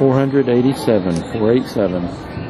487, 487.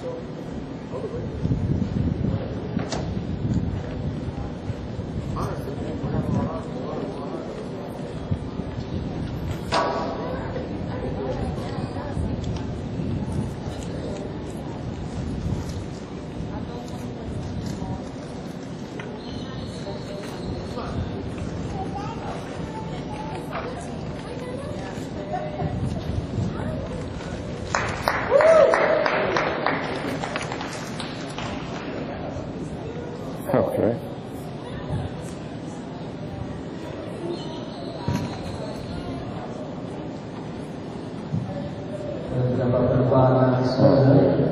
ปร Okay. Dapat saudara